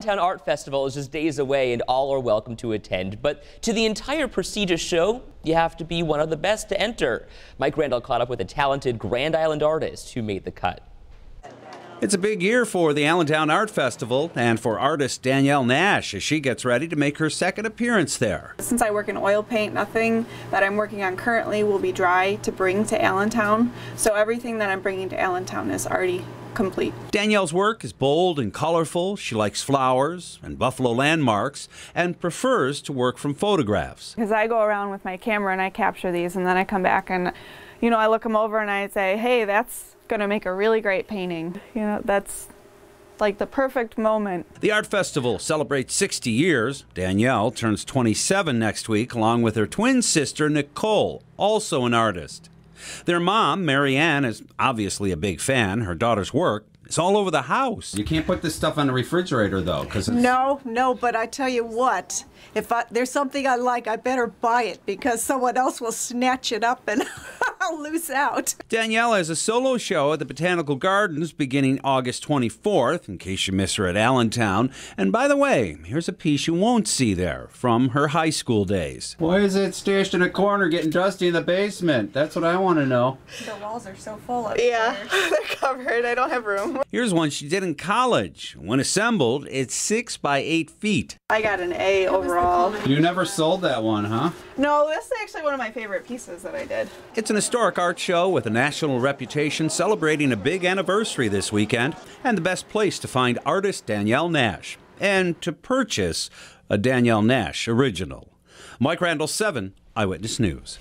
Town Art Festival is just days away and all are welcome to attend, but to the entire prestigious show, you have to be one of the best to enter. Mike Randall caught up with a talented Grand Island artist who made the cut. It's a big year for the Allentown Art Festival and for artist Danielle Nash as she gets ready to make her second appearance there. Since I work in oil paint, nothing that I'm working on currently will be dry to bring to Allentown. So everything that I'm bringing to Allentown is already complete. Danielle's work is bold and colorful. She likes flowers and buffalo landmarks and prefers to work from photographs. Because I go around with my camera and I capture these and then I come back and, you know, I look them over and I say, hey, that's going to make a really great painting. You know, that's like the perfect moment. The art festival celebrates 60 years. Danielle turns 27 next week, along with her twin sister, Nichole, also an artist. Their mom, Mary Ann, is obviously a big fan. Her daughter's work is all over the house. You can't put this stuff on the refrigerator though, because No, no, but I tell you what, if I, there's something I like, I better buy it because someone else will snatch it up and I'll lose out. Danielle has a solo show at the Botanical Gardens beginning August 24th, in case you miss her at Allentown. And by the way, here's a piece you won't see there from her high school days. Why is it stashed in a corner getting dusty in the basement? That's what I want to know. The walls are so full of Yeah. they're covered. I don't have room. Here's one she did in college. When assembled, it's six by eight feet. I got an A overall. You never sold that one, huh? No, that's actually one of my favorite pieces that I did. It's an historic art show with a national reputation celebrating a big anniversary this weekend and the best place to find artist Danielle Nash and to purchase a Danielle Nash original. Mike Randall 7 Eyewitness News.